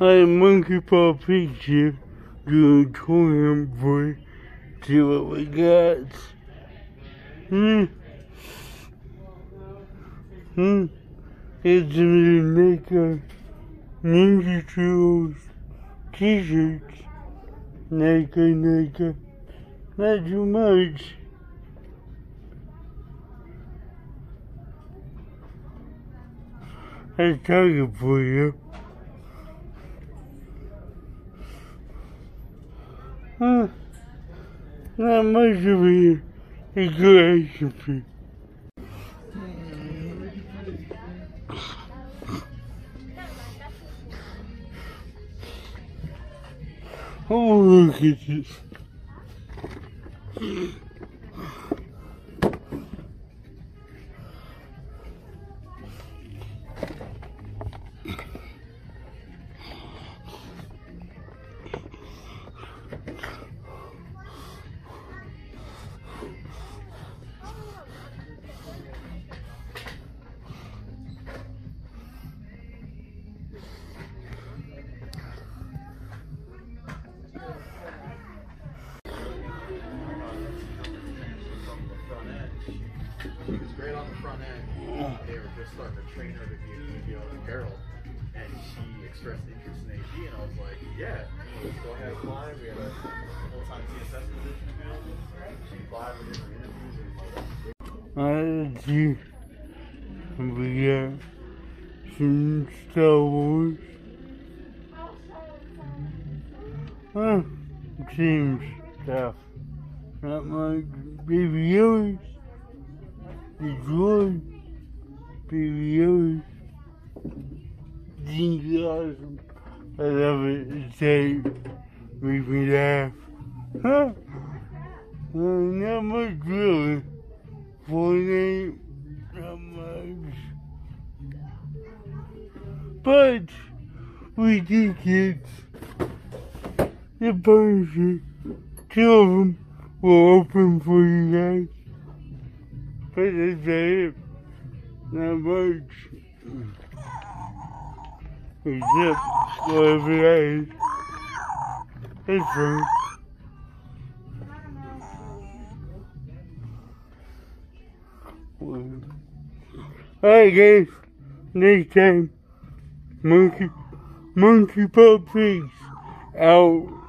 Hi, Monkey Paw Picture. Doing toy boy. See what we got. Hmm. Hmm. It's a Naka Ninja Turtles t-shirts. Naka Naka. Not too much. I target for you. Huh? Not much of it. A good recipe. Oh, look at this. Great on the front end. Mm. They were just starting to train her to be an EVO apparel. And she expressed interest in AG, and I was like, yeah, let's go ahead and apply. We had a full-time TSS position available. She applied for different interviews. And I see. We got some Star Wars. Huh? seems stuff. Not. Baby Yoda's. The. Think it's awesome. I love it. It's like, make me laugh. Huh? Uh, really. Fortnite, not much. But we did get the Persian. Two of them will open for you guys. But that's it. Not much. Except whatever that is. It's fun. Alright guys, next time, monkey, monkey Puppies out.